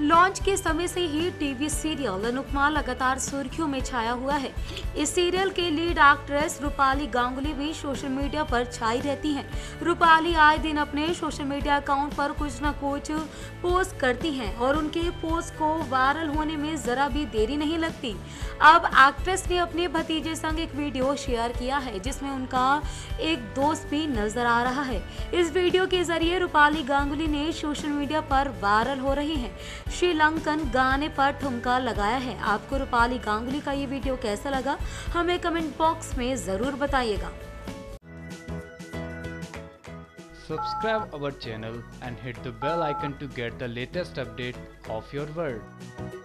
Launch के समय से ही टीवी सीरियल अनुपमा लगातार सुर्खियों में छाया हुआ है। इस सीरियल के लीड एक्ट्रेस रूपाली गांगुली भी सोशल मीडिया पर छाई रहती हैं। रूपाली आए दिन अपने सोशल मीडिया अकाउंट पर कुछ न कुछ पोस्ट करती हैं और उनके पोस्ट को वायरल होने में जरा भी देरी नहीं लगती। अब एक्ट्रेस ने अपने भतीजे संग एक वीडियो शेयर किया है, जिसमें उनका एक दोस्त भी नज़र आ रहा है। इस वीडियो के ज़रिए रूपाली गांगुली ने सोशल मीडिया पर वायरल हो रही हैं। श्रीलंकन गाने पर ठुमका लगाया है। आपको रूपाली गांगुली का ये वीडियो कैसा लगा, हमें कमेंट बॉक्स में ज़रूर बताइएगा। Subscribe our channel and hit the bell icon to get the latest update of your world